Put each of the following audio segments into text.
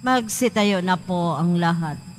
Magsitayo na po ang lahat.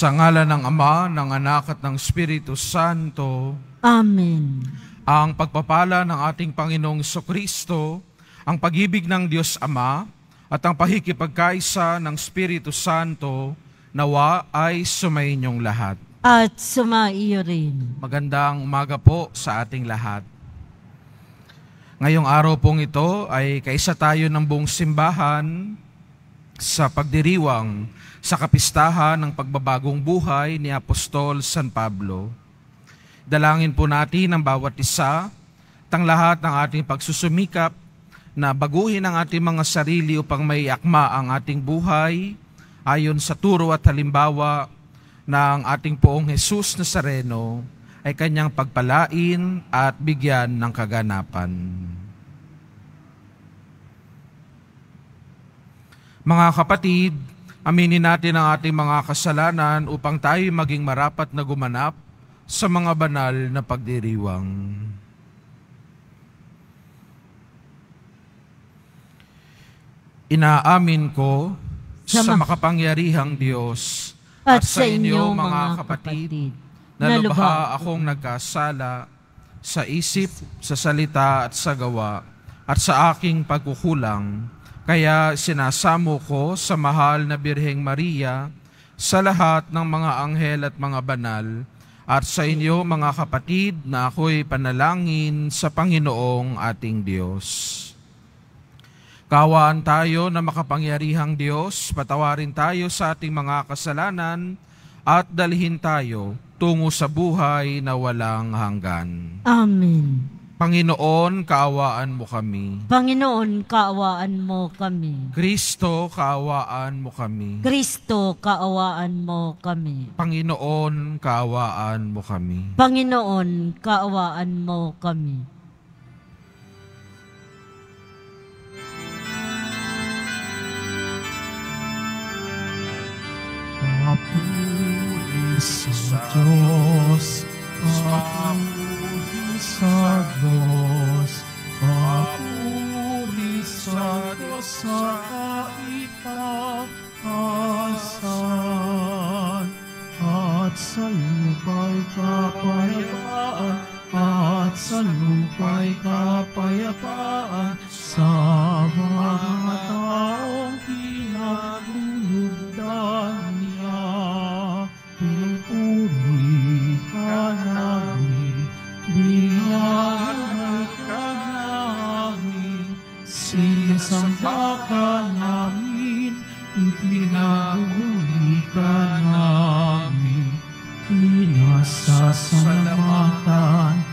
Sa ngala ng Ama, ng Anak at ng Espiritu Santo, Amen. ang pagpapala ng ating Panginoong Kristo, ang pag-ibig ng Diyos Ama, at ang pahikipagkaisa ng Espiritu Santo, nawa ay sumainyong lahat. At sumaiyo rin. Magandang umaga po sa ating lahat. Ngayong araw pong ito ay kaisa tayo ng buong simbahan sa pagdiriwang sa kapistahan ng pagbabagong buhay ni Apostol San Pablo. Dalangin po natin ang bawat isa, tang lahat ng ating pagsusumikap na baguhin ang ating mga sarili upang may akma ang ating buhay ayon sa turo at halimbawa ng ating poong Jesus Nazareno ay kanyang pagpalain at bigyan ng kaganapan. Mga kapatid, aminin natin ang ating mga kasalanan upang tayo maging marapat na gumanap sa mga banal na pagdiriwang. Inaamin ko sa Sa ma- makapangyarihang Diyos At sa inyo, mga kapatid, na lubha akong nagkasala sa isip, sa salita at sa gawa at sa aking pagkukulang. Kaya sinasamo ko sa mahal na Birheng Maria sa lahat ng mga anghel at mga banal at sa inyo mga kapatid na ako'y panalangin sa Panginoong ating Diyos. Kawaan tayo na makapangyarihang Diyos, patawarin tayo sa ating mga kasalanan at dalhin tayo tungo sa buhay na walang hanggan. Amen. Panginoon, kaawaan mo kami. Panginoon, kaawaan mo kami. Kristo, kaawaan mo kami. Kristo, kaawaan mo kami. Panginoon, kaawaan mo kami. Panginoon, kaawaan mo kami. Papuri sa Diyos, papuri sa Diyos, papuri sa Diyos sa kaitaasan, at sa lupa'y kapayapaan, at sa lupa'y kapayapaan, sa mga taong pinagulugdan sinasamba ka namin, ipinahuli ka namin, pinasasalamatan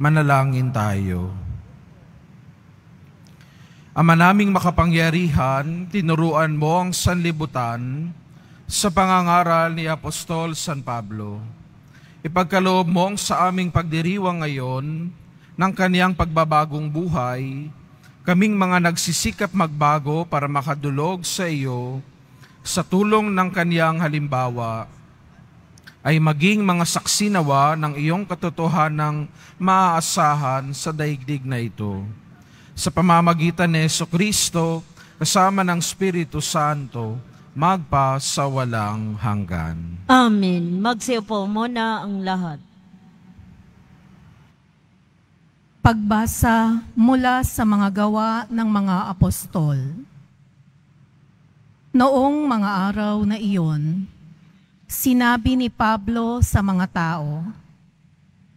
Manalangin tayo. Ama naming makapangyarihan, tinuruan mo ang sanlibutan sa pangangaral ni Apostol San Pablo. Ipagkaloob mo sa aming pagdiriwang ngayon ng kaniyang pagbabagong buhay, kaming mga nagsisikap magbago para makadulog sa iyo sa tulong ng kaniyang halimbawa ay maging mga saksi nawa ng iyong katotohanang maaasahan sa daigdig na ito. Sa pamamagitan ni Yeso Kristo, kasama ng Espiritu Santo, magpa sa walang hanggan. Amen. Magsiupo muna ang lahat. Pagbasa mula sa mga gawa ng mga apostol. Noong mga araw na iyon, sinabi ni Pablo sa mga tao,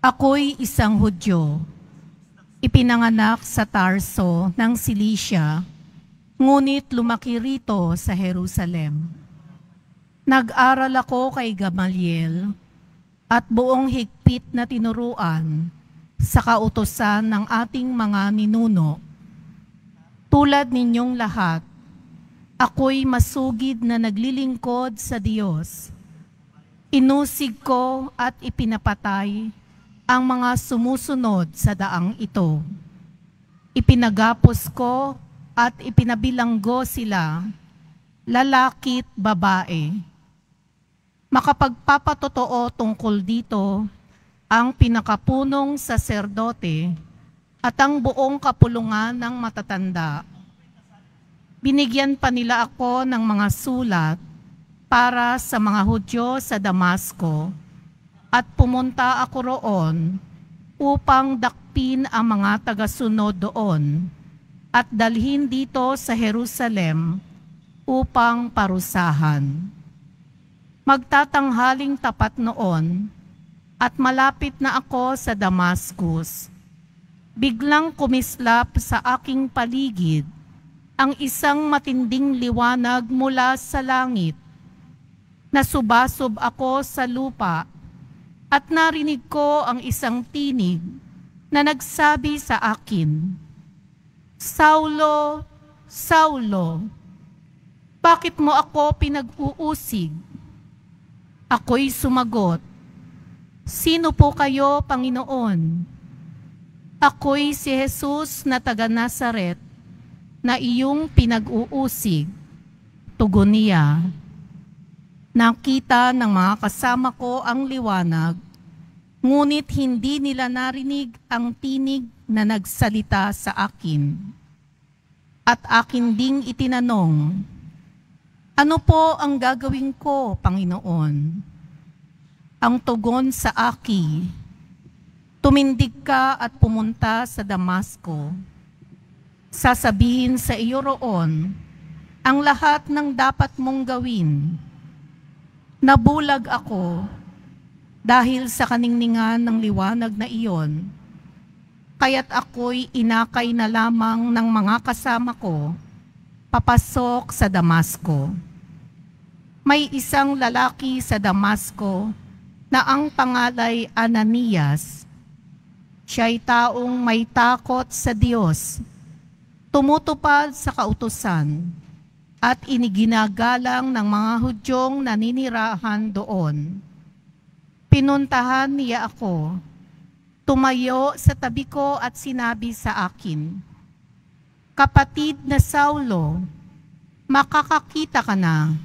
Ako'y isang Hudyo, ipinanganak sa Tarso ng Cilicia, ngunit lumaki rito sa Jerusalem. Nag-aral ako kay Gamaliel at buong higpit na tinuruan sa kautosan ng ating mga ninuno. Tulad ninyong lahat, ako'y masugid na naglilingkod sa Diyos. Inusig ko at ipinapatay ang mga sumusunod sa daang ito. Ipinagapos ko at ipinabilanggo sila, lalakit babae. Makapagpapatotoo tungkol dito ang pinakapunong saserdote at ang buong kapulungan ng matatanda. Binigyan pa nila ako ng mga sulat para sa mga Hudyo sa Damasco at pumunta ako roon upang dakpin ang mga tagasunod doon at dalhin dito sa Jerusalem upang parusahan. Magtatanghaling tapat noon at malapit na ako sa Damascus. Biglang kumislap sa aking paligid ang isang matinding liwanag mula sa langit. Nasubasob ako sa lupa at narinig ko ang isang tinig na nagsabi sa akin, Saulo, Saulo, bakit mo ako pinag-uusig? Ako'y sumagot, Sino po kayo, Panginoon? Ako'y si Jesus na taga Nazaret na iyong pinag-uusig. Tugon niya, Nakita ng mga kasama ko ang liwanag, ngunit hindi nila narinig ang tinig na nagsalita sa akin. At akin ding itinanong, Ano po ang gagawin ko, Panginoon? Ang tugon sa aki, Tumindig ka at pumunta sa Damasco. Sasabihin sa iyo roon ang lahat ng dapat mong gawin Nabulag ako dahil sa kaningningan ng liwanag na iyon. Kaya't ako'y inakay na lamang ng mga kasama ko papasok sa Damasco. May isang lalaki sa Damasco na ang pangalay Ananias. Siya'y taong may takot sa Diyos, tumutupad sa kautusan at iniginagalang ng mga Hudyong naninirahan doon. Pinuntahan niya ako, tumayo sa tabi ko at sinabi sa akin, Kapatid na Saulo, makakakita ka na.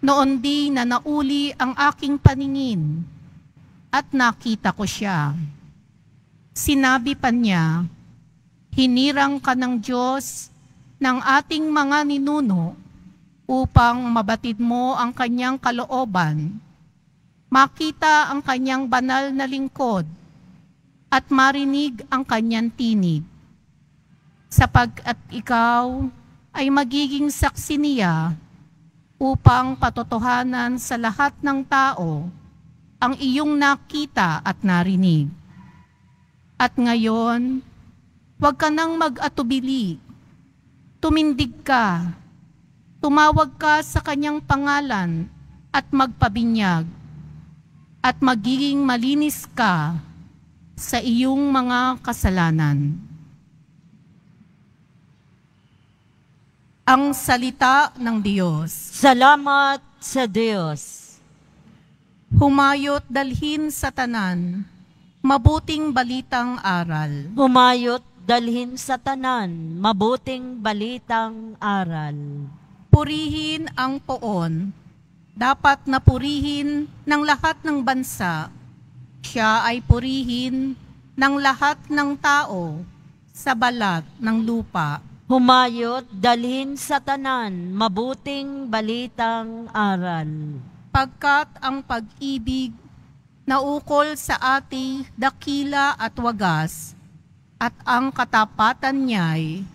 Noon di na nauli ang aking paningin at nakita ko siya. Sinabi pa niya, Hinirang ka ng Diyos ng ating mga ninuno upang mabatid mo ang kanyang kalooban, makita ang kanyang banal na lingkod, at marinig ang kanyang tinig. Sapagkat ikaw ay magiging saksi niya upang patotohanan sa lahat ng tao ang iyong nakita at narinig. At ngayon, huwag ka nang mag-atubili tumindig ka, tumawag ka sa kanyang pangalan at magpabinyag, at magiging malinis ka sa iyong mga kasalanan. Ang salita ng Diyos. Salamat sa Diyos. Humayot dalhin sa tanan, mabuting balitang aral. Humayot dalhin sa tanan, mabuting balitang aral. Purihin ang poon. Dapat na purihin ng lahat ng bansa. Siya ay purihin ng lahat ng tao sa balat ng lupa. Humayot dalhin sa tanan, mabuting balitang aral. Pagkat ang pag-ibig na ukol sa ati dakila at wagas, at ang katapatan niya'y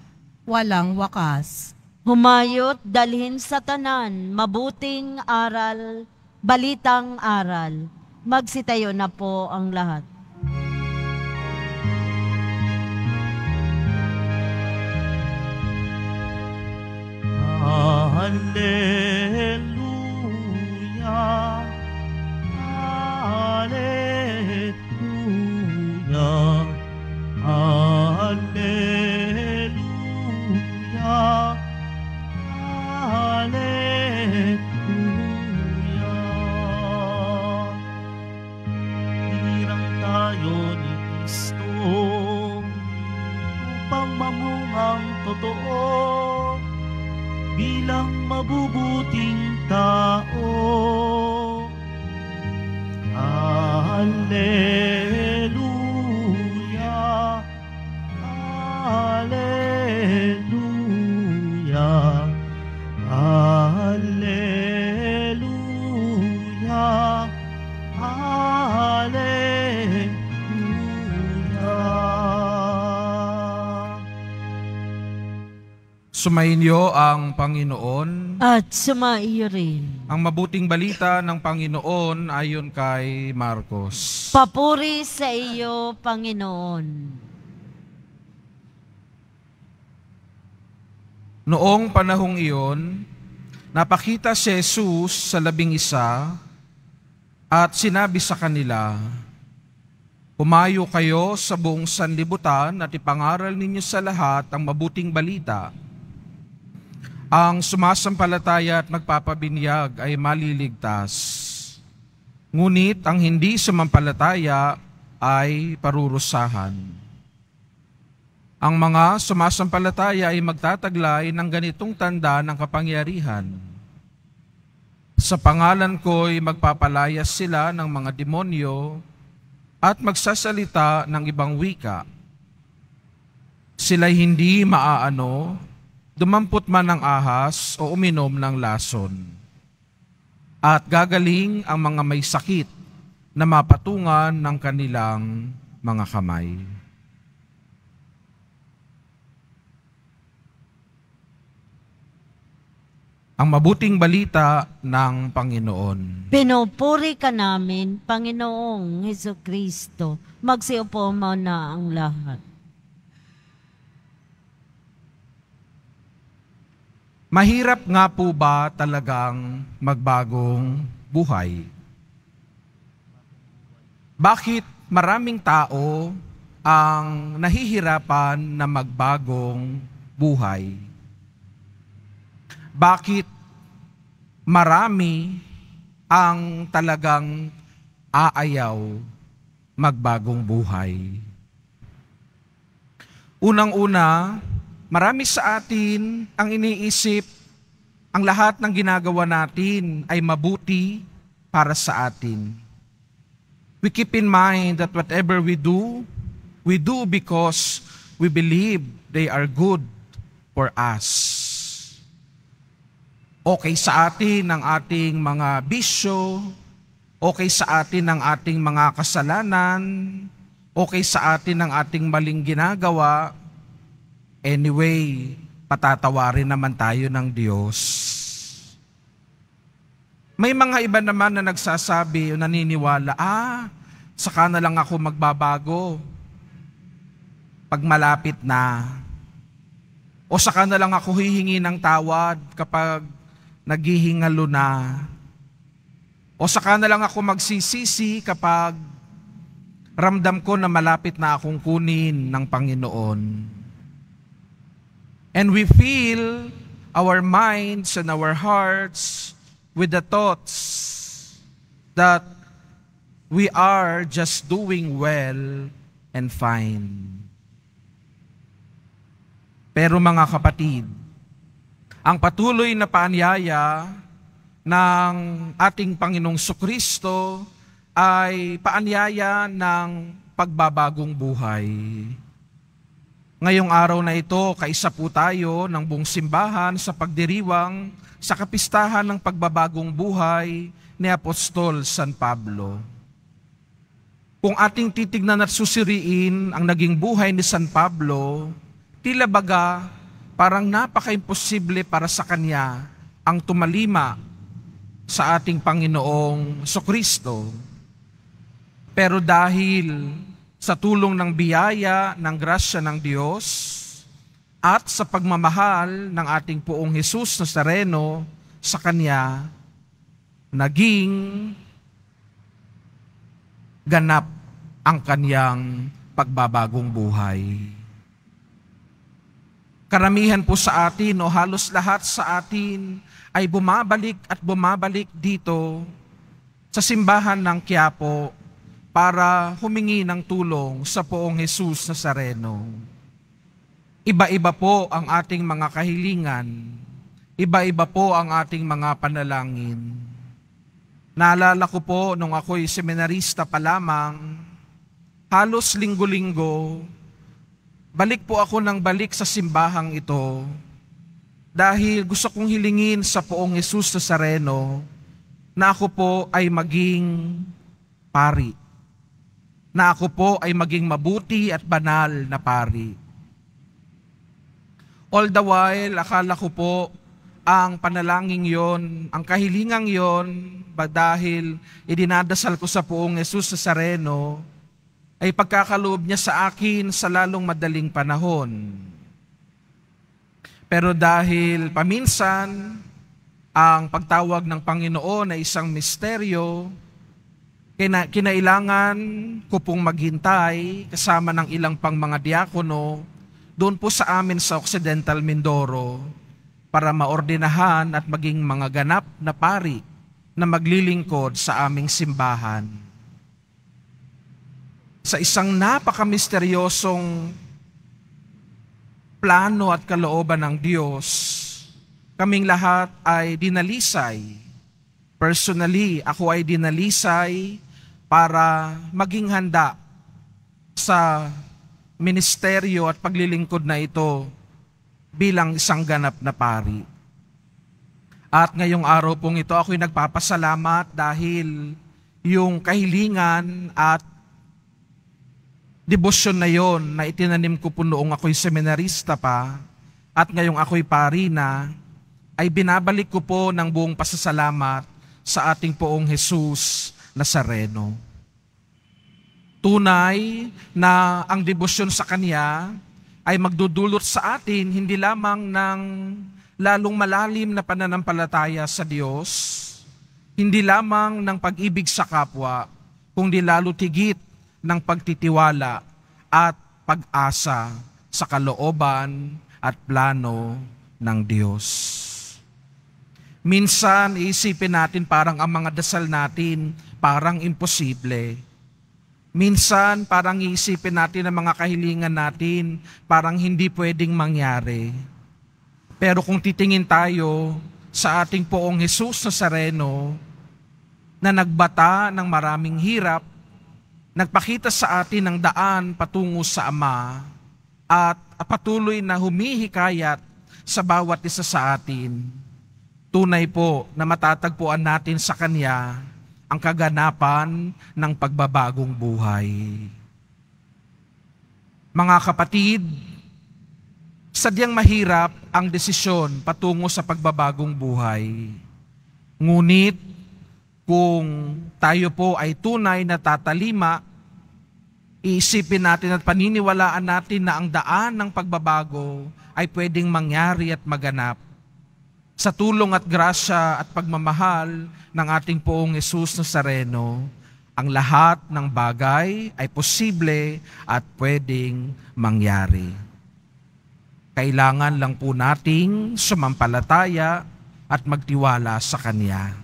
walang wakas. Humayot dalhin sa tanan, mabuting aral, balitang aral. Magsitayo na po ang lahat. Hallelujah. Sumainyo ang Panginoon. At sumaiyo rin. Ang mabuting balita ng Panginoon ayon kay Marcos. Papuri sa iyo, Panginoon. Noong panahong iyon, napakita si Jesus sa labing isa at sinabi sa kanila, Pumayo kayo sa buong sanlibutan at ipangaral ninyo sa lahat ang mabuting balita. Ang sumasampalataya at magpapabinyag ay maliligtas. Ngunit ang hindi sumampalataya ay parurusahan. Ang mga sumasampalataya ay magtataglay ng ganitong tanda ng kapangyarihan. Sa pangalan ko'y magpapalayas sila ng mga demonyo at magsasalita ng ibang wika. Sila'y hindi maaano, dumampot man ng ahas o uminom ng lason. At gagaling ang mga may sakit na mapatungan ng kanilang mga kamay. Ang mabuting balita ng Panginoon. Pinupuri ka namin, Panginoong Heso Kristo. Magsiupo mo na ang lahat. Mahirap nga po ba talagang magbagong buhay? Bakit maraming tao ang nahihirapan na magbagong buhay? Bakit marami ang talagang aayaw magbagong buhay? Unang-una, Marami sa atin ang iniisip, ang lahat ng ginagawa natin ay mabuti para sa atin. We keep in mind that whatever we do, we do because we believe they are good for us. Okay sa atin ang ating mga bisyo, okay sa atin ang ating mga kasalanan, okay sa atin ang ating maling ginagawa, Anyway, patatawarin naman tayo ng Diyos. May mga iba naman na nagsasabi o naniniwala, ah, saka na lang ako magbabago pag malapit na. O saka na lang ako hihingi ng tawad kapag naghihingalo na. O saka na lang ako magsisisi kapag ramdam ko na malapit na akong kunin ng Panginoon. And we fill our minds and our hearts with the thoughts that we are just doing well and fine. Pero mga kapatid, ang patuloy na paanyaya ng ating Panginoong Sukristo ay paanyaya ng pagbabagong buhay. Ngayong araw na ito, kaisa po tayo ng buong simbahan sa pagdiriwang sa kapistahan ng pagbabagong buhay ni Apostol San Pablo. Kung ating titignan at susiriin ang naging buhay ni San Pablo, tila baga parang napaka-imposible para sa kanya ang tumalima sa ating Panginoong Sokristo. Pero dahil sa tulong ng biyaya ng grasya ng Diyos at sa pagmamahal ng ating poong Jesus Nazareno sa Kanya, naging ganap ang Kanyang pagbabagong buhay. Karamihan po sa atin o halos lahat sa atin ay bumabalik at bumabalik dito sa simbahan ng Quiapo para humingi ng tulong sa poong Jesus Nazareno. Iba-iba po ang ating mga kahilingan. Iba-iba po ang ating mga panalangin. Naalala ko po nung ako'y seminarista pa lamang, halos linggo-linggo, balik po ako ng balik sa simbahang ito dahil gusto kong hilingin sa poong Jesus Nazareno na ako po ay maging pari na ako po ay maging mabuti at banal na pari. All the while, akala ko po ang panalangin yon, ang kahilingang yon, ba dahil idinadasal ko sa poong Jesus sa Sareno, ay pagkakaloob niya sa akin sa lalong madaling panahon. Pero dahil paminsan, ang pagtawag ng Panginoon ay isang misteryo, kina- kinailangan ko pong maghintay kasama ng ilang pang mga diakono doon po sa amin sa Occidental Mindoro para maordinahan at maging mga ganap na pari na maglilingkod sa aming simbahan. Sa isang napakamisteryosong plano at kalooban ng Diyos, kaming lahat ay dinalisay. Personally, ako ay dinalisay para maging handa sa ministeryo at paglilingkod na ito bilang isang ganap na pari. At ngayong araw pong ito ako'y nagpapasalamat dahil yung kahilingan at debosyon na yon na itinanim ko po noong ako'y seminarista pa at ngayong ako'y pari na, ay binabalik ko po ng buong pasasalamat sa ating poong Jesus Nazareno. Tunay na ang debosyon sa Kanya ay magdudulot sa atin hindi lamang ng lalong malalim na pananampalataya sa Diyos, hindi lamang ng pag-ibig sa kapwa, kundi lalo tigit ng pagtitiwala at pag-asa sa kalooban at plano ng Diyos. Minsan, isipin natin parang ang mga dasal natin parang imposible Minsan, parang iisipin natin ang mga kahilingan natin, parang hindi pwedeng mangyari. Pero kung titingin tayo sa ating poong Jesus Nazareno, na nagbata ng maraming hirap, nagpakita sa atin ng daan patungo sa Ama, at patuloy na humihikayat sa bawat isa sa atin. Tunay po na matatagpuan natin sa Kanya ang kaganapan ng pagbabagong buhay. Mga kapatid, sadyang mahirap ang desisyon patungo sa pagbabagong buhay. Ngunit kung tayo po ay tunay na tatalima, iisipin natin at paniniwalaan natin na ang daan ng pagbabago ay pwedeng mangyari at maganap sa tulong at grasya at pagmamahal ng ating poong Jesus Nazareno, ang lahat ng bagay ay posible at pwedeng mangyari. Kailangan lang po nating sumampalataya at magtiwala sa Kanya.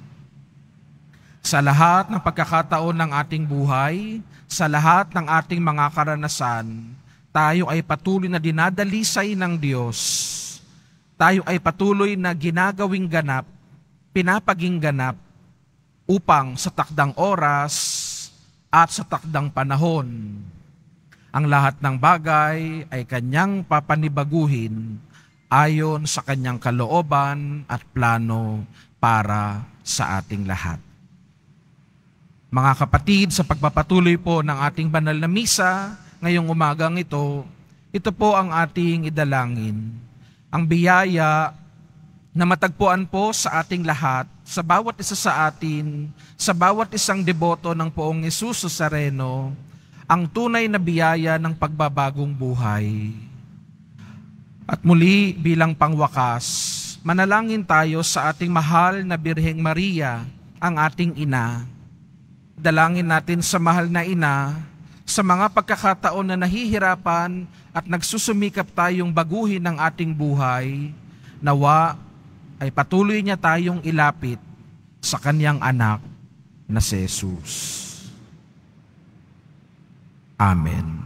Sa lahat ng pagkakataon ng ating buhay, sa lahat ng ating mga karanasan, tayo ay patuloy na dinadalisay ng Diyos tayo ay patuloy na ginagawing ganap, pinapaging ganap upang sa takdang oras at sa takdang panahon, ang lahat ng bagay ay kanyang papanibaguhin ayon sa kanyang kalooban at plano para sa ating lahat. Mga kapatid, sa pagpapatuloy po ng ating banal na misa ngayong umagang ito, ito po ang ating idalangin ang biyaya na matagpuan po sa ating lahat, sa bawat isa sa atin, sa bawat isang deboto ng poong Yesus Sareno, ang tunay na biyaya ng pagbabagong buhay. At muli bilang pangwakas, manalangin tayo sa ating mahal na Birheng Maria, ang ating ina. Dalangin natin sa mahal na ina sa mga pagkakataon na nahihirapan at nagsusumikap tayong baguhin ang ating buhay, nawa ay patuloy niya tayong ilapit sa kanyang anak na si Jesus. Amen.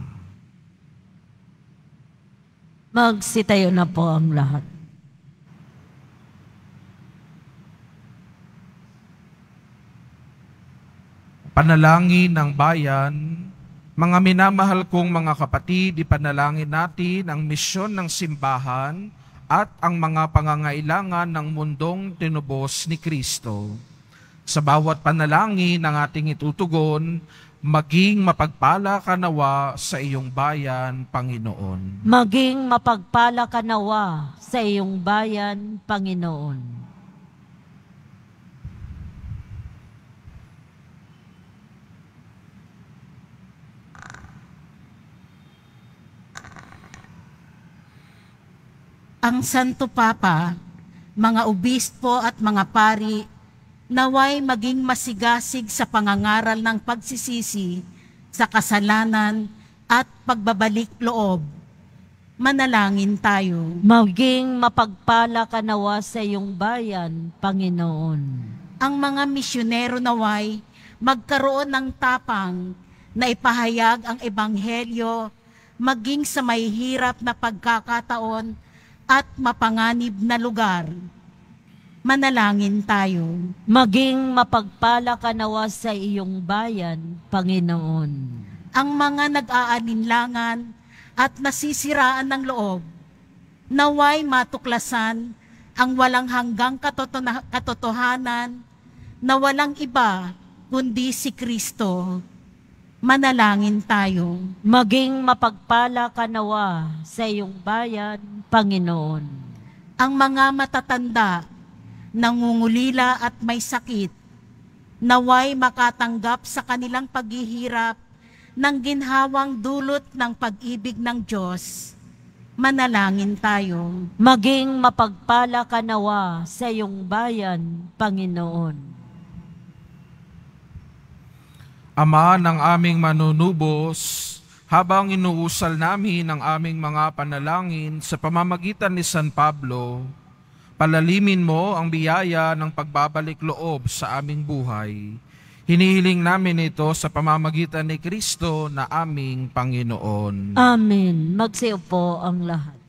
Magsitayo na po ang lahat. Panalangin ng bayan mga minamahal kong mga kapatid, ipanalangin natin ang misyon ng simbahan at ang mga pangangailangan ng mundong tinubos ni Kristo. Sa bawat panalangin ng ating itutugon, maging mapagpala ka nawa sa iyong bayan, Panginoon. Maging mapagpala ka nawa sa iyong bayan, Panginoon. Ang Santo Papa, mga obispo at mga pari, naway maging masigasig sa pangangaral ng pagsisisi sa kasalanan at pagbabalik loob. Manalangin tayo. Maging mapagpala ka nawa sa iyong bayan, Panginoon. Ang mga misyonero naway magkaroon ng tapang na ipahayag ang ebanghelyo maging sa may hirap na pagkakataon at mapanganib na lugar. Manalangin tayo. Maging mapagpala ka nawa sa iyong bayan, Panginoon. Ang mga nag-aalinlangan at nasisiraan ng loob, naway matuklasan ang walang hanggang katotohanan na walang iba kundi si Kristo. Manalangin tayo. Maging mapagpala ka nawa sa iyong bayan, Panginoon. ang mga matatanda, nangungulila at may sakit, naway makatanggap sa kanilang paghihirap ng ginhawang dulot ng pag-ibig ng Diyos. Manalangin tayo. Maging mapagpala ka nawa sa iyong bayan, Panginoon. Ama ng aming manunubos, habang inuusal namin ang aming mga panalangin sa pamamagitan ni San Pablo, palalimin mo ang biyaya ng pagbabalik loob sa aming buhay. Hinihiling namin ito sa pamamagitan ni Kristo na aming Panginoon. Amen. Magsiupo ang lahat.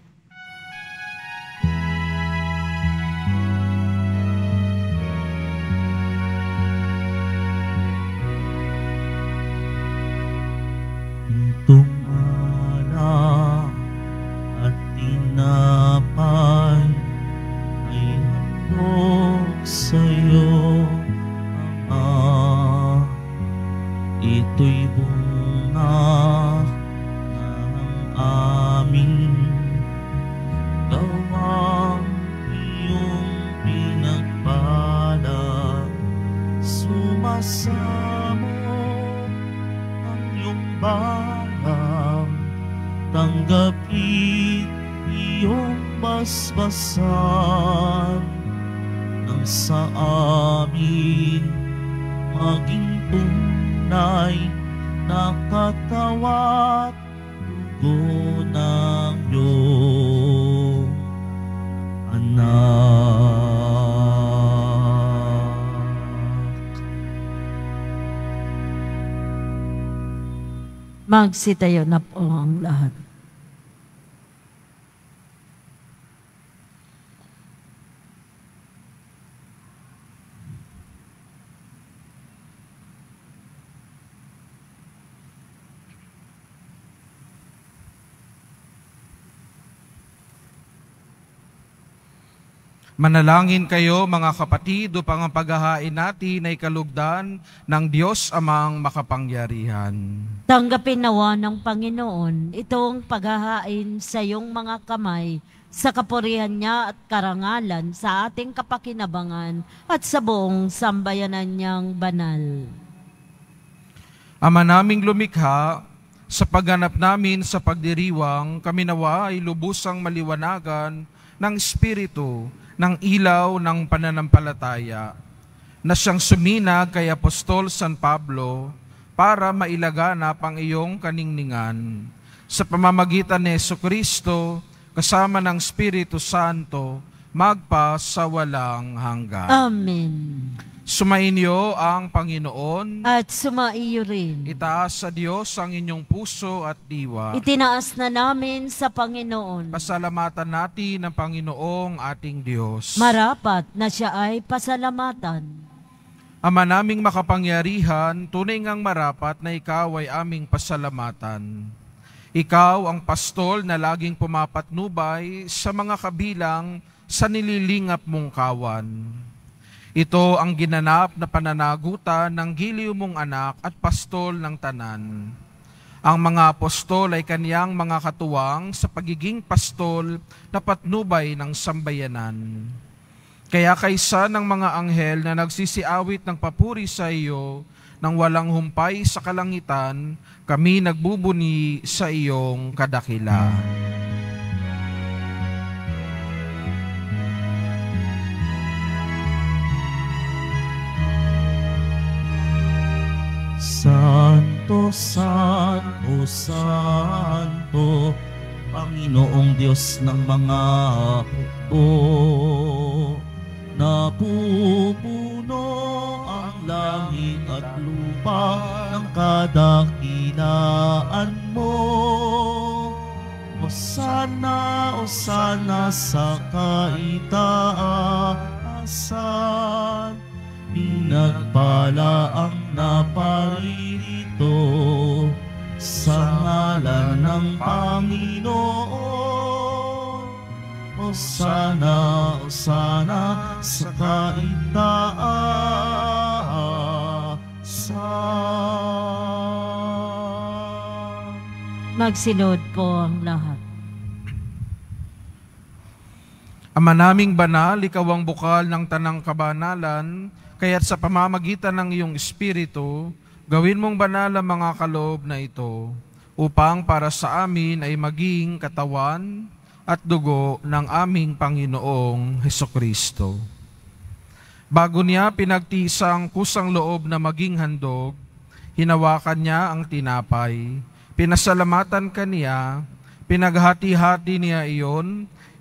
Magsitayo na po ang lahat. Manalangin kayo mga kapatid upang ang paghahain natin ay kalugdan ng Diyos amang makapangyarihan. Tanggapin nawa ng Panginoon itong paghahain sa iyong mga kamay sa kapurihan niya at karangalan sa ating kapakinabangan at sa buong sambayanan niyang banal. Ama naming lumikha, sa pagganap namin sa pagdiriwang, kami nawa ay lubusang maliwanagan ng Espiritu ng ilaw ng pananampalataya na siyang suminag kay Apostol San Pablo para mailaganap ang iyong kaningningan. Sa pamamagitan ni Yesu Kristo, kasama ng Espiritu Santo, magpa sa walang hanggan. Amen. Sumainyo ang Panginoon. At sumaiyo rin. Itaas sa Diyos ang inyong puso at diwa. Itinaas na namin sa Panginoon. Pasalamatan natin ang Panginoong ating Diyos. Marapat na siya ay pasalamatan. Ama naming makapangyarihan, tunay ngang marapat na ikaw ay aming pasalamatan. Ikaw ang pastol na laging pumapatnubay sa mga kabilang sa nililingap mong kawan. Ito ang ginanap na pananagutan ng giliw mong anak at pastol ng tanan. Ang mga apostol ay kaniyang mga katuwang sa pagiging pastol na patnubay ng sambayanan. Kaya kaysa ng mga anghel na nagsisiawit ng papuri sa iyo, nang walang humpay sa kalangitan, kami nagbubuni sa iyong kadakilaan. Santo, Santo, Santo, Panginoong Diyos ng mga hukbo, napupuno ang langit at lupa ng kadakilaan mo. O sana, o sana sa kaitaasan, Pinagpala ang naparirito sa ngalan ng Panginoon. O sana, o sana sa kaitaasan. Magsinod po ang lahat. Ama naming banal, ikaw ang bukal ng tanang kabanalan, kaya't sa pamamagitan ng iyong Espiritu, gawin mong banal ang mga kaloob na ito, upang para sa amin ay maging katawan at dugo ng aming Panginoong Heso Kristo. Bago niya pinagtisa ang kusang loob na maging handog, hinawakan niya ang tinapay, pinasalamatan kaniya, pinaghati-hati niya iyon,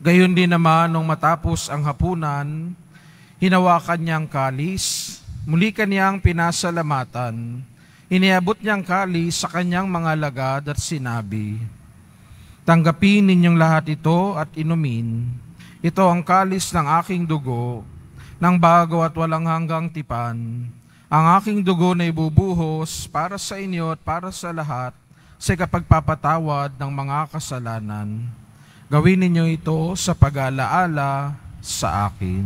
Gayon din naman nung matapos ang hapunan, hinawakan niyang kalis, muli kaniyang pinasalamatan, iniabot niyang kalis sa kanyang mga lagad at sinabi, Tanggapin ninyong lahat ito at inumin. Ito ang kalis ng aking dugo, ng bago at walang hanggang tipan. Ang aking dugo na ibubuhos para sa inyo at para sa lahat sa kapagpapatawad ng mga kasalanan. Gawin ninyo ito sa pag-alaala sa akin.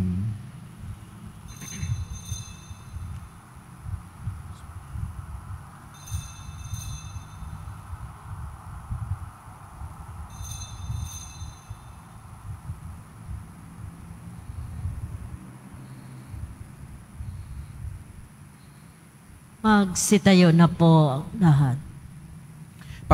Magsitayo na po lahat.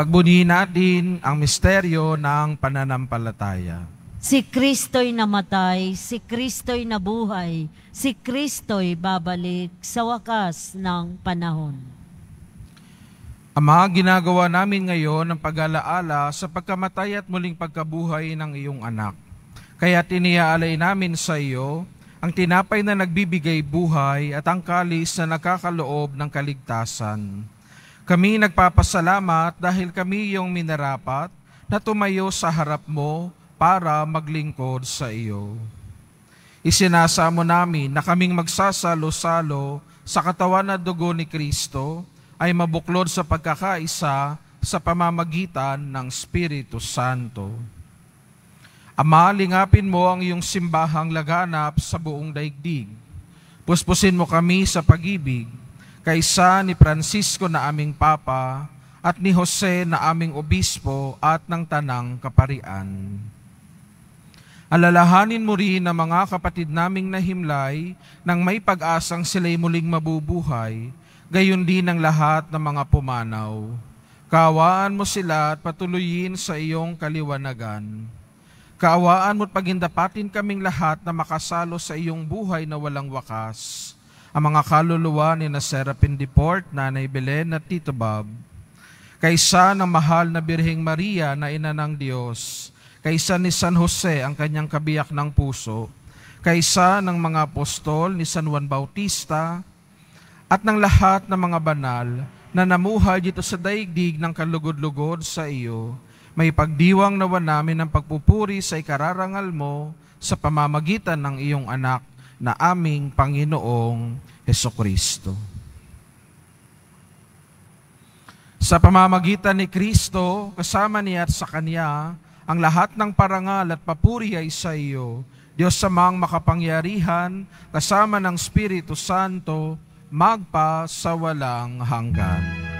Pagbunihin natin ang misteryo ng pananampalataya. Si Kristo'y namatay, si Kristo'y nabuhay, si Kristo'y babalik sa wakas ng panahon. Ama, ginagawa namin ngayon ang pag-alaala sa pagkamatay at muling pagkabuhay ng iyong anak. Kaya tiniaalay namin sa iyo ang tinapay na nagbibigay buhay at ang kalis na nakakaloob ng kaligtasan. Kami nagpapasalamat dahil kami yung minarapat na tumayo sa harap mo para maglingkod sa iyo. Isinasamo namin na kaming magsasalo-salo sa katawan at dugo ni Kristo ay mabuklod sa pagkakaisa sa pamamagitan ng Espiritu Santo. Ama, lingapin mo ang iyong simbahang laganap sa buong daigdig. Puspusin mo kami sa pag-ibig, kaysa ni Francisco na aming Papa at ni Jose na aming Obispo at ng Tanang Kaparian. Alalahanin mo rin ang mga kapatid naming nahimlay nang may pag-asang sila'y muling mabubuhay, gayon din ang lahat ng mga pumanaw. Kaawaan mo sila at patuloyin sa iyong kaliwanagan. Kaawaan mo't pagindapatin kaming lahat na makasalo sa iyong buhay na walang wakas. Ang mga kaluluwa ni na Serapin Deport, Nanay Belen at Tito Bob. Kaysa ng mahal na Birhing Maria na ina ng Diyos, kaysa ni San Jose ang kanyang kabiyak ng puso, kaysa ng mga apostol ni San Juan Bautista, at ng lahat ng mga banal na namuhay dito sa daigdig ng kalugod-lugod sa iyo, may pagdiwang nawa namin ng pagpupuri sa ikararangal mo sa pamamagitan ng iyong anak na aming Panginoong Heso Kristo. Sa pamamagitan ni Kristo, kasama niya at sa Kanya, ang lahat ng parangal at papuri ay sa iyo, Diyos samang makapangyarihan, kasama ng Espiritu Santo, magpa sa walang hanggan.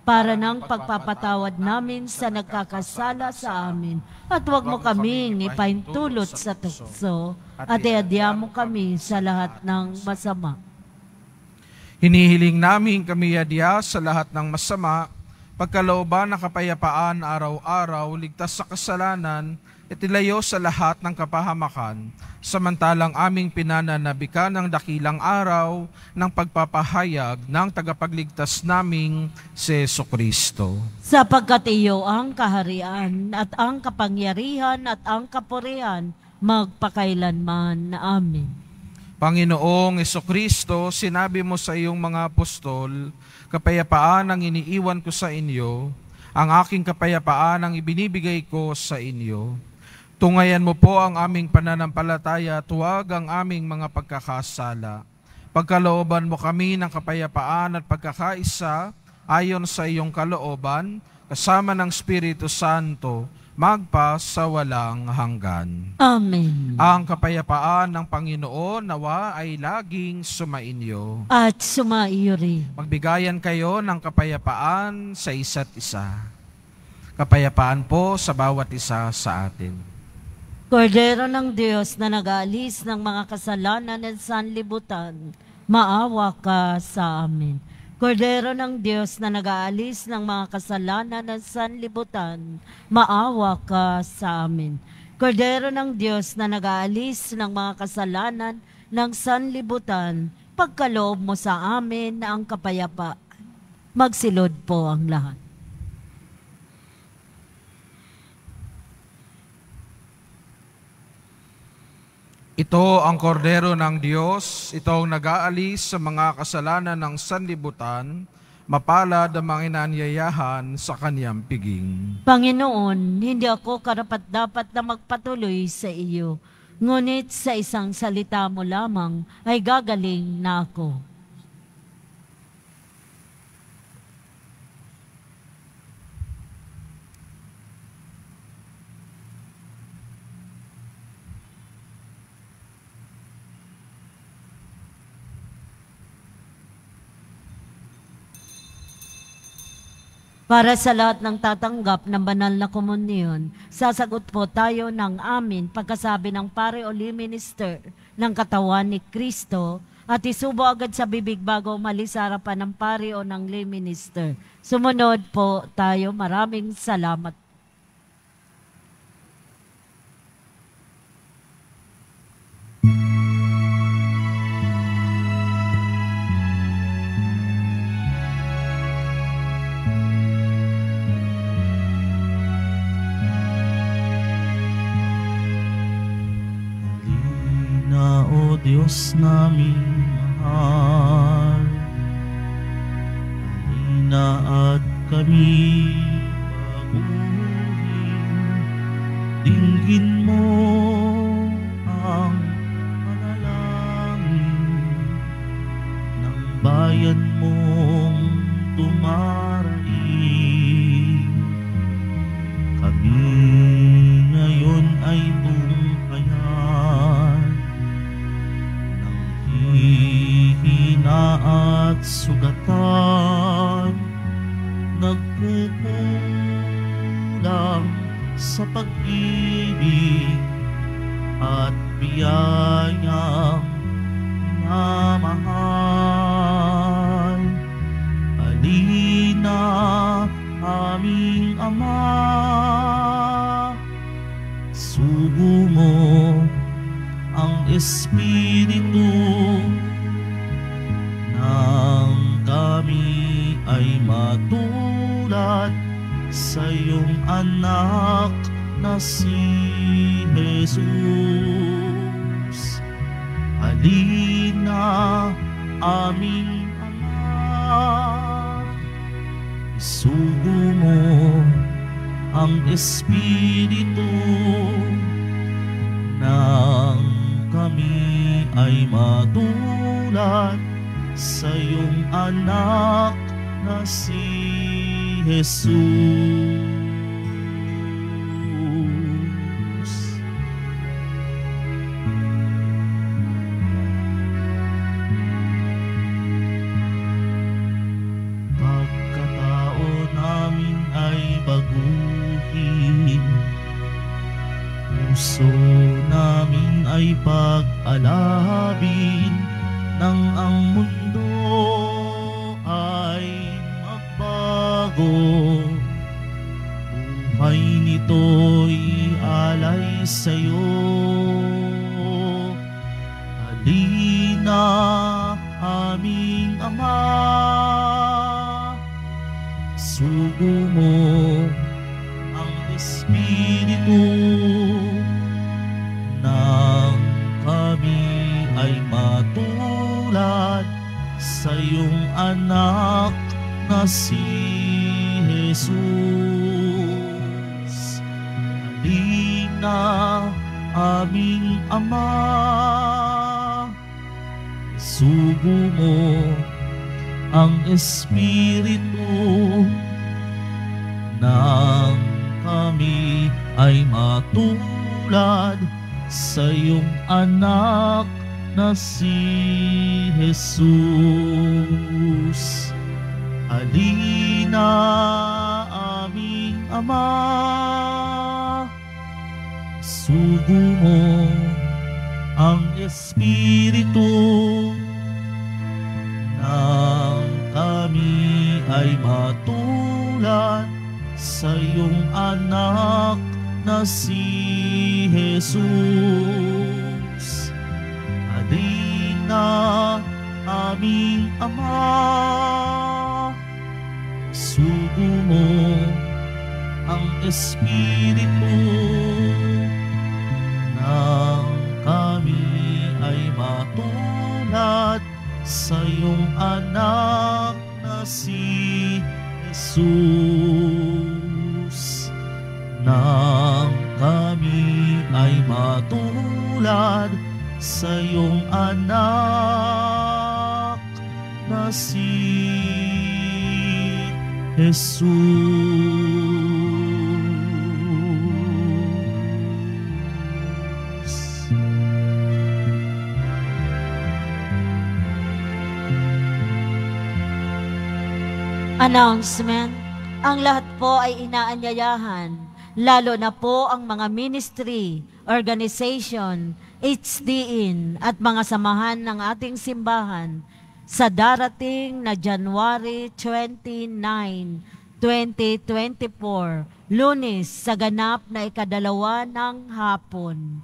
para ng pagpapatawad namin sa nagkakasala sa amin. At huwag mo kaming ipaintulot sa tukso at iadya mo kami sa lahat ng masama. Hinihiling namin kami adya sa lahat ng masama, pagkalooban ng kapayapaan araw-araw, ligtas sa kasalanan, itilayo sa lahat ng kapahamakan, samantalang aming pinananabikan ng dakilang araw ng pagpapahayag ng tagapagligtas naming si Yeso Kristo. Sapagkat iyo ang kaharian at ang kapangyarihan at ang kapurihan magpakailanman. Amen. Panginoong Yeso Kristo, sinabi mo sa iyong mga apostol, kapayapaan ang iniiwan ko sa inyo, ang aking kapayapaan ang ibinibigay ko sa inyo. Tungayan mo po ang aming pananampalataya at huwag ang aming mga pagkakasala. Pagkalooban mo kami ng kapayapaan at pagkakaisa ayon sa iyong kalooban, kasama ng Espiritu Santo, magpa sa walang hanggan. Amen. Ang kapayapaan ng Panginoon nawa ay laging sumainyo. At sumaiyo rin. Magbigayan kayo ng kapayapaan sa isa't isa. Kapayapaan po sa bawat isa sa atin. Kordero ng Diyos na nag-aalis ng mga kasalanan ng sanlibutan, maawa ka sa amin. Kordero ng Diyos na nag-aalis ng mga kasalanan ng sanlibutan, maawa ka sa amin. Kordero ng Diyos na nag-aalis ng mga kasalanan ng sanlibutan, pagkaloob mo sa amin ang kapayapaan. Magsilod po ang lahat. Ito ang kordero ng Diyos, ito ang nag-aalis sa mga kasalanan ng sanlibutan, mapalad ang mga inanyayahan sa kaniyang piging. Panginoon, hindi ako karapat-dapat na magpatuloy sa iyo. Ngunit sa isang salita mo lamang ay gagaling na ako. Para sa lahat ng tatanggap ng banal na komunyon, sasagot po tayo ng amin pagkasabi ng pare o minister ng katawan ni Kristo at isubo agad sa bibig bago umalis sa harapan ng pare o ng lay minister. Sumunod po tayo. Maraming salamat. Sa iyong anak na si Jesus. Halina aming Ama, isugo mo ang Espiritu nang kami ay matulad sa iyong anak na si Jesus. Anak na si Jesus. Halina aming Ama, sugo mo ang Espiritu nang kami ay matulad sa iyong anak na si Jesus. Halina aming Ama, sugo mo ang Espiritu nang kami ay matulad sa iyong anak na si Jesus. Halina aming Ama, sugo mo ang Espiritu nang kami ay matulad sa iyong anak na si Jesus. Nang kami ay matulad sa iyong anak na si Jesus. Announcement. Ang lahat po ay inaanyayahan, lalo na po ang mga ministry, organization, HDN at mga samahan ng ating simbahan sa darating na January 29, 2024, lunes sa ganap na ikadalawa ng hapon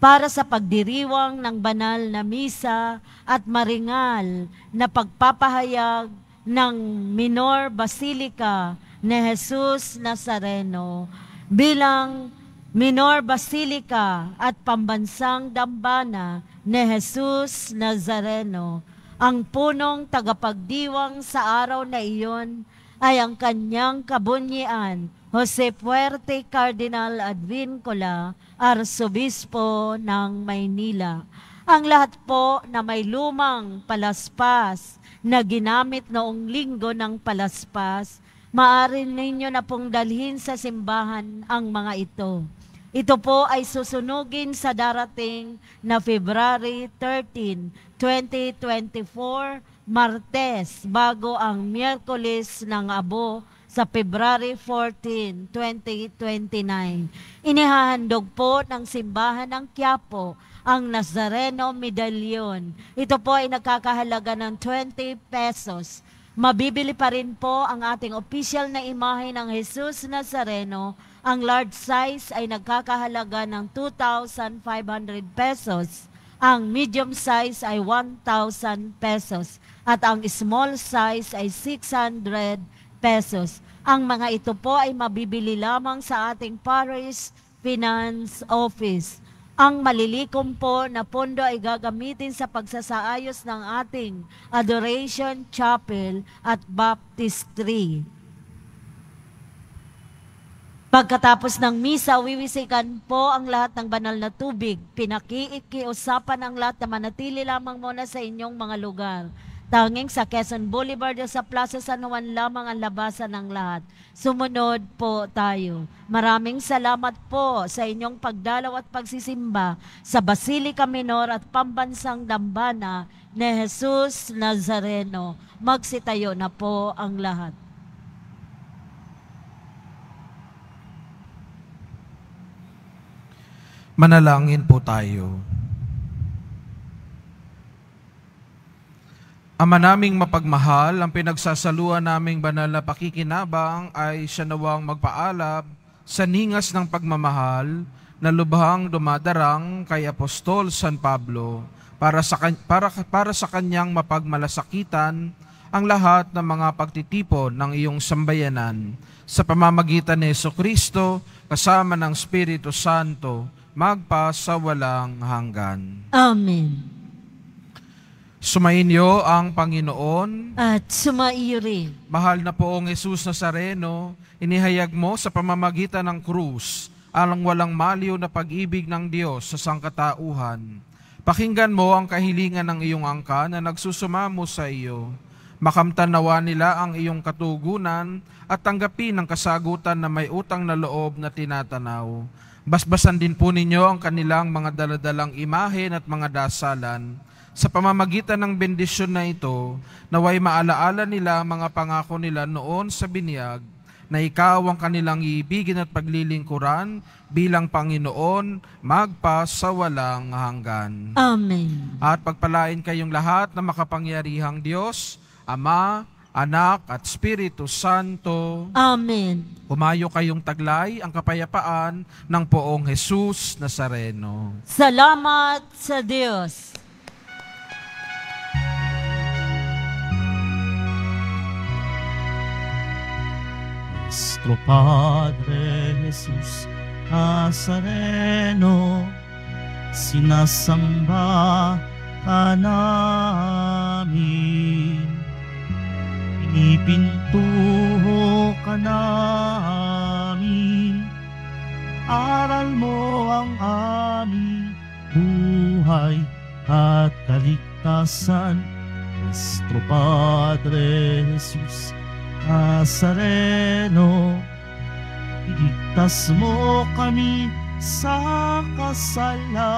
para sa pagdiriwang ng banal na misa at maringal na pagpapahayag ng Minor Basilica ni Jesus Nazareno bilang Minor Basilica at Pambansang Dambana ni Jesus Nazareno. Ang punong tagapagdiwang sa araw na iyon ay ang kanyang kabunyian, Jose Puerte Cardinal Advincula, Arsobispo ng Maynila. Ang lahat po na may lumang palaspas na ginamit noong linggo ng palaspas, maaari ninyo na pong dalhin sa simbahan ang mga ito. Ito po ay susunugin sa darating na February 13, 2024, Martes, bago ang Miyerkules ng Abo sa February 14, 2029. Inihahandog po ng simbahan ng Quiapo ang Nazareno Medallion. Ito po ay nagkakahalaga ng 20 pesos. Mabibili pa rin po ang ating official na imahe ng Jesus Nazareno. Ang large size ay nagkakahalaga ng 2,500 pesos. Ang medium size ay 1,000 pesos at ang small size ay 600 pesos. Ang mga ito po ay mabibili lamang sa ating Parish Finance Office. Ang malilikom po na pondo ay gagamitin sa pagsasaayos ng ating Adoration Chapel at Baptistry. Pagkatapos ng misa, wiwisikan po ang lahat ng banal na tubig. Pinakiikiusapan ang lahat na manatili lamang muna sa inyong mga lugar. Tanging sa Quezon Boulevard o sa Plaza San Juan lamang ang labasan ng lahat. Sumunod po tayo. Maraming salamat po sa inyong pagdalaw at pagsisimba sa Basilica Minor at Pambansang Dambana ni Jesus Nazareno. Magsitayo na po ang lahat. Manalangin po tayo. Ama naming mapagmahal, ang pinagsasaluan naming banal na pakikinabang ay siya nawang magpaalab sa ningas ng pagmamahal na lubhang dumadarang kay Apostol San Pablo para sa, para, para sa kanyang mapagmalasakitan ang lahat ng mga pagtitipon ng iyong sambayanan sa pamamagitan ni Yeso Kristo kasama ng Espiritu Santo magpa sa walang hanggan. Amen. Sumainyo ang Panginoon. At sumaiyo rin. Mahal na poong Jesus Nazareno, inihayag mo sa pamamagitan ng krus ang walang maliw na pag-ibig ng Diyos sa sangkatauhan. Pakinggan mo ang kahilingan ng iyong angka na nagsusumamo sa iyo. Makamtan nawa nila ang iyong katugunan at tanggapin ang kasagutan na may utang na loob na tinatanaw. Basbasan din po ninyo ang kanilang mga daladalang imahen at mga dasalan sa pamamagitan ng bendisyon na ito, naway maalaala nila mga pangako nila noon sa binyag na ikaw ang kanilang iibigin at paglilingkuran bilang Panginoon magpa sa walang hanggan. Amen. At pagpalain kayong lahat na makapangyarihang Diyos, Ama, Anak at Espiritu Santo. Amen. Humayo kayong taglay ang kapayapaan ng poong Jesus Nazareno. Salamat sa Diyos. Nuestro Padre Jesús Nazareno, sinasamba ka namin. Pinipintuho ka namin. Aral mo ang aming buhay at kaligtasan. Nuestro Padre Jesus Nazareno, iligtas mo kami sa kasalanan.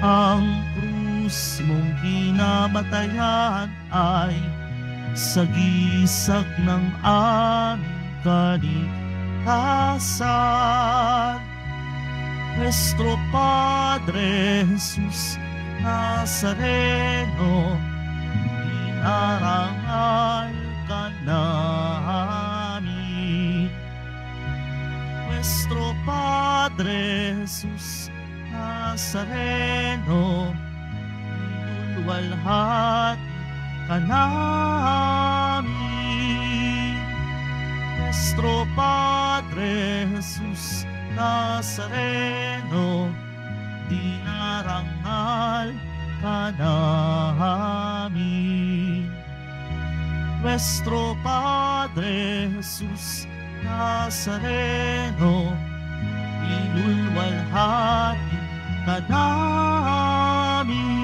Ang krus mong kinamatayan ay sagisag ng aming kaligtasan. Nuestro Padre Jesus Nazareno, inarangal ka namin. Nuestro Padre Jesus Nazareno, inulwalhat ka namin. Nuestro Padre Jesus Nazareno, dinarangal ka namin. Nuestro Padre Jesus Nazareno, inulwalhati ka namin.